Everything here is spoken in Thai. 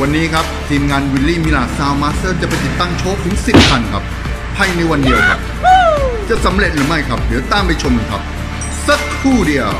วันนี้ครับ ทีมงาน Willy Mirage ซาวมาสเตอร์จะไปติดตั้งโช้คถึง 10 คันครับภายในวันเดียวครับ จะสำเร็จหรือไม่ครับ เดี๋ยวตามไปชมกันครับ สักครู่เดียว